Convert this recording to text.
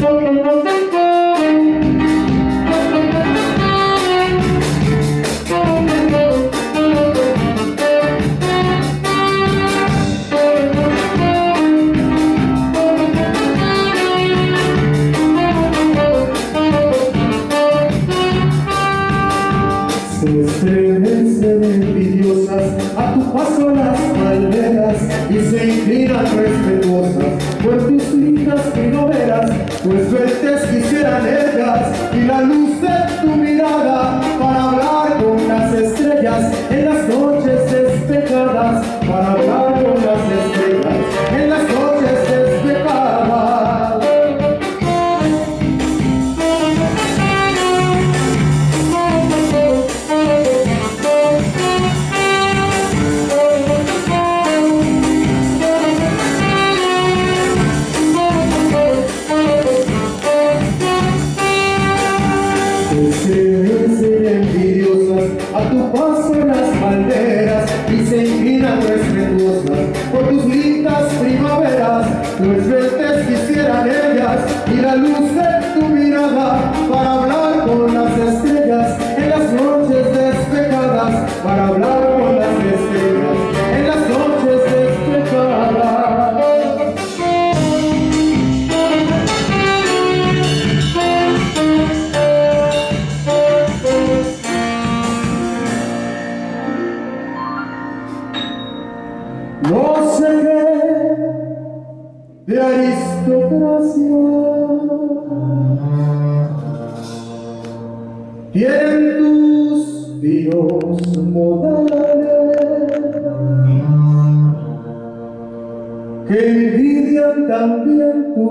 Se estremece envidiosas, a tu paso las palmeras y se inclinan respetuosas. Foi feito a tu paso las balderas y se inclinan respetuosas por tus lindas primaveras, los verdes quisieran ellas y la luz de de aristocracia. Tienen tus finos modales que envidian también tu